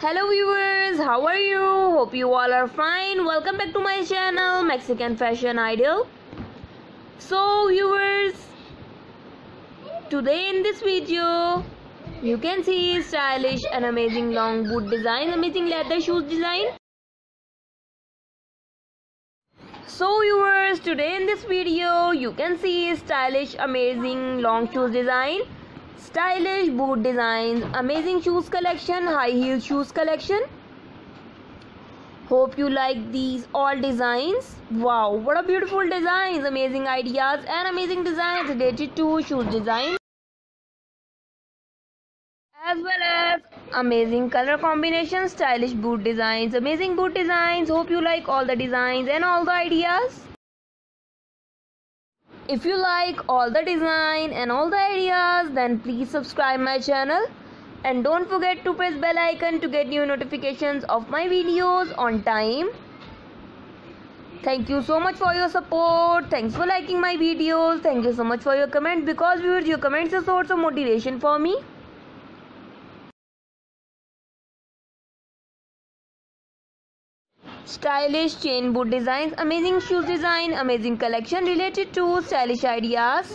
Hello viewers, how are you? Hope you all are fine. Welcome back to my channel Mexican Fashion Idol. So viewers, today in this video you can see stylish and amazing long boot design, amazing leather shoes design. So viewers, today in this video you can see stylish amazing long shoes design stylish boot designs amazing shoes collection high heel shoes collection. Hope you like these all designs. Wow what a beautiful designs amazing ideas and amazing designs related to shoes design. As well as amazing color combinations stylish boot designs amazing boot designs. Hope you like all the designs and all the ideas if you like all the design and all the ideas then please subscribe my channel. And don't forget to press bell icon to get new notifications of my videos on time. Thank you so much for your support. Thanks for liking my videos. Thank you so much for your comment because viewers your comments are source of motivation for me stylish chain boot designs amazing shoes design amazing collection related to stylish ideas.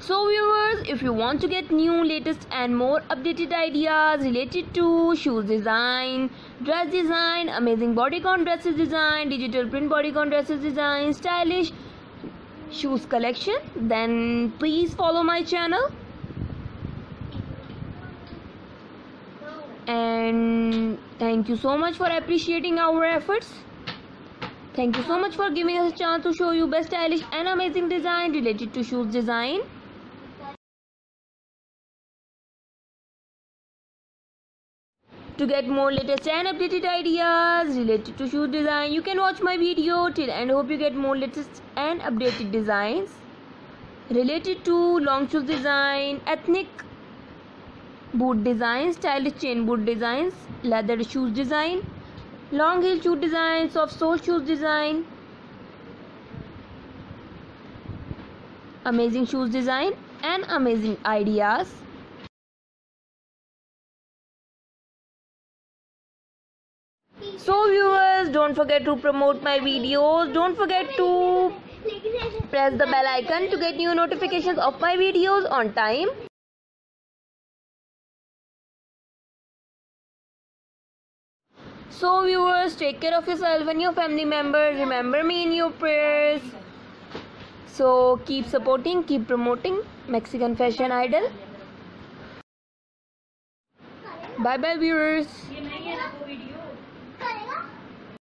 So viewers if you want to get new latest and more updated ideas related to shoes design dress design amazing bodycon dresses design digital print bodycon dresses design stylish shoes collection then please follow my channel and thank you so much for appreciating our efforts. Thank you so much for giving us a chance to show you best stylish and amazing design related to shoes design. To get more latest and updated ideas related to shoe design you can watch my video. Till and hope you get more latest and updated designs related to long shoes design ethnic boot designs stylish chain boot designs leather shoes design long heel shoe design soft sole shoes design amazing shoes design and amazing ideas. So viewers don't forget to promote my videos. Don't forget to press the bell icon to get new notifications of my videos on time so viewers take care of yourself and your family members. Remember me in your prayers. So keep supporting keep promoting mexican fashion idol. Bye bye viewers